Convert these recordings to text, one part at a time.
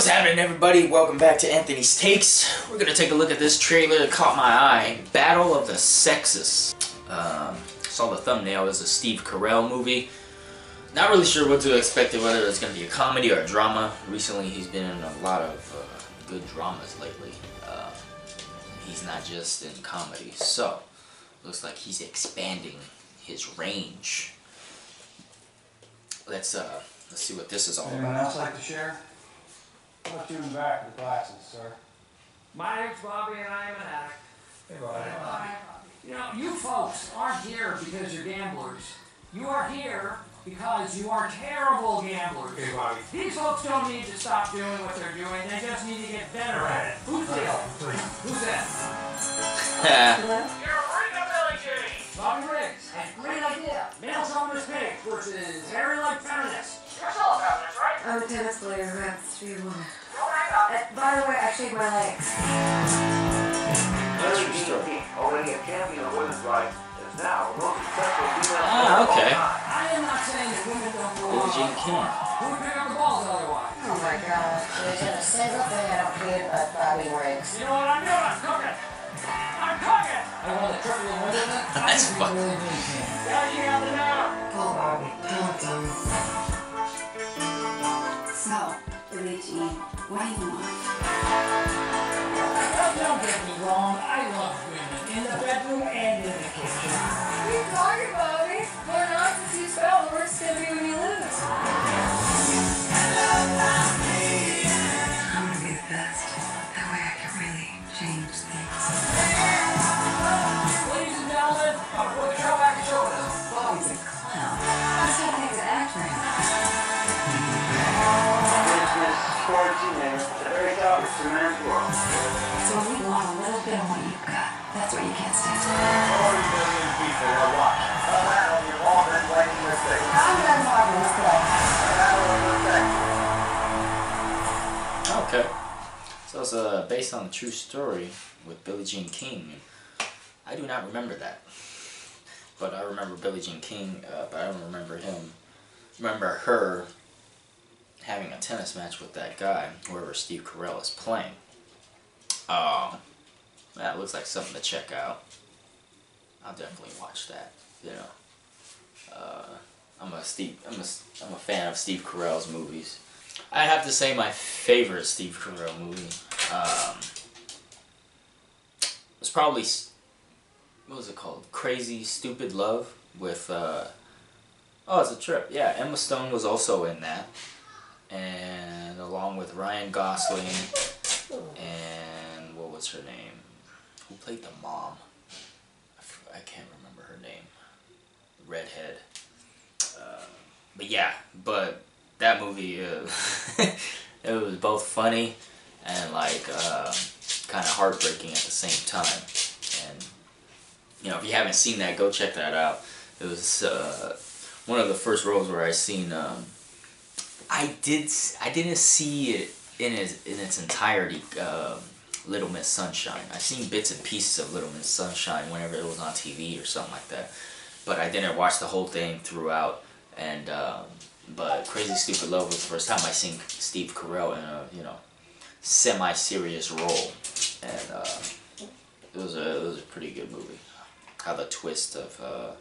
What's happening everybody? Welcome back to Anthony's Takes. We're gonna take a look at this trailer that caught my eye. Battle of the Sexes. Um, saw the thumbnail, it's a Steve Carell movie. Not really sure what to expect, whether it's gonna be a comedy or a drama. Recently he's been in a lot of uh, good dramas lately. Uh, he's not just in comedy, so looks like he's expanding his range. Let's uh, let's see what this is all Anyone about. else like to share? How about you in the back with the glasses, sir? My name's Bobby and I'm an addict. Hey, Bobby. You know, you folks aren't here because you're gamblers. You are here because you are terrible gamblers. Hey, Bobby. These folks don't need to stop doing what they're doing, they just need to get better at it. Who's Dale? Who's that? You're a freak Billy James! Bobby Riggs. And great idea. Male chauvinist pig versus hairy-like feminist. I'm a tennis player who has three women. Don't. Uh, by the way, I shaved my legs. That's your story. already a champion of women's rights, is now the most successful female Ah, okay. I am not saying that women don't belong. Billie Jean King. Who would pick up the balls otherwise? Oh my god. There's a single thing I don't hate about Bobby Riggs. You know what I'm doing? I'm cooking. I'm cooking. I want to triple the window. That's fun. Yeah, you got it now. What do you want? Want bit of what you've. That's what you can't stand. Forty million people are watching. Battle you've all been to see. I'm sexes. Okay. So it's uh, based on a true story with Billie Jean King. I do not remember that. But I remember Billie Jean King, uh, but I don't remember him. Remember her having a tennis match with that guy, whoever Steve Carell is playing. Um, that looks like something to check out. I'll definitely watch that. You know, uh, I'm a Steve. I'm a, I'm a fan of Steve Carell's movies. I have to say my favorite Steve Carell movie um, was probably what was it called? Crazy Stupid Love with uh, oh it's a trip yeah Emma Stone was also in that and along with Ryan Gosling and what was her name? Who played the mom? I, can't remember her name. Redhead. Uh, but yeah, but that movie, uh, it was both funny and like uh, kind of heartbreaking at the same time. And you know, if you haven't seen that, go check that out. It was uh, one of the first roles where I seen. Um, I did. I didn't see it in its in its entirety. Um, Little Miss Sunshine. I've seen bits and pieces of Little Miss Sunshine whenever it was on TV or something like that, but I didn't watch the whole thing throughout. And um, but Crazy Stupid Love was the first time I seen Steve Carell in a you know semi-serious role, and uh, it was a it was a pretty good movie. How the twist of uh,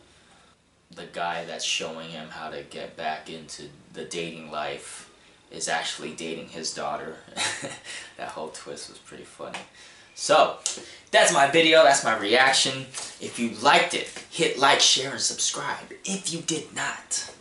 the guy that's showing him how to get back into the dating life is actually dating his daughter. that whole twist was pretty funny. So, that's my video, that's my reaction. If you liked it, hit like, share, and subscribe. If you did not,